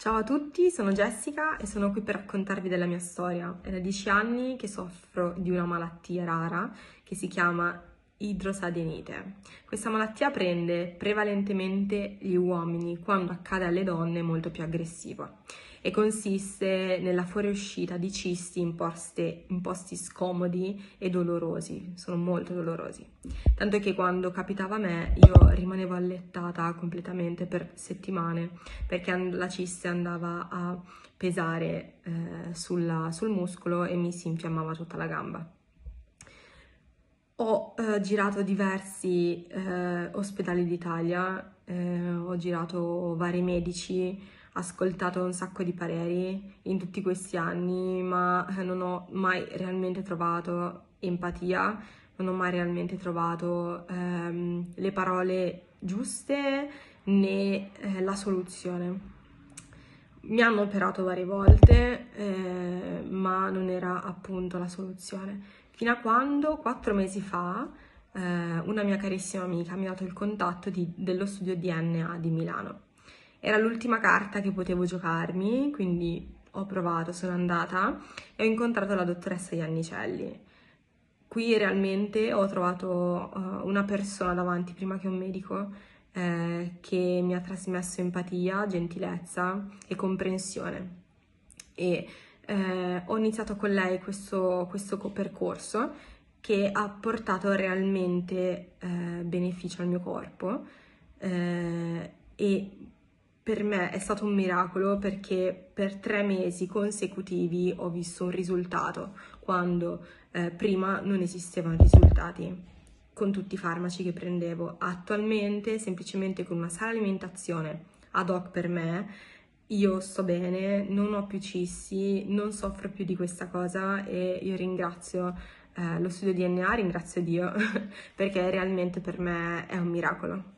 Ciao a tutti, sono Jessica e sono qui per raccontarvi della mia storia. È da dieci anni che soffro di una malattia rara che si chiama idrosadenite. Questa malattia prende prevalentemente gli uomini, quando accade alle donne è molto più aggressiva e consiste nella fuoriuscita di cisti in, poste, in posti scomodi e dolorosi, sono molto dolorosi. Tanto che quando capitava a me io rimanevo allettata completamente per settimane perché la ciste andava a pesare eh, sulla, sul muscolo e mi si infiammava tutta la gamba. Ho eh, girato diversi eh, ospedali d'Italia, eh, ho girato vari medici, ascoltato un sacco di pareri in tutti questi anni, ma eh, non ho mai realmente trovato empatia, non ho mai realmente trovato ehm, le parole giuste né eh, la soluzione. Mi hanno operato varie volte, eh, ma non era appunto la soluzione fino a quando quattro mesi fa eh, una mia carissima amica mi ha dato il contatto di, dello studio DNA di Milano. Era l'ultima carta che potevo giocarmi, quindi ho provato, sono andata e ho incontrato la dottoressa Iannicelli. Qui realmente ho trovato uh, una persona davanti, prima che un medico, eh, che mi ha trasmesso empatia, gentilezza e comprensione. E eh, ho iniziato con lei questo, questo percorso che ha portato realmente eh, beneficio al mio corpo eh, e per me è stato un miracolo perché per tre mesi consecutivi ho visto un risultato quando eh, prima non esistevano risultati con tutti i farmaci che prendevo. Attualmente, semplicemente con una sana alimentazione ad hoc per me, io sto bene, non ho più cissi, non soffro più di questa cosa e io ringrazio eh, lo studio DNA, ringrazio Dio perché realmente per me è un miracolo.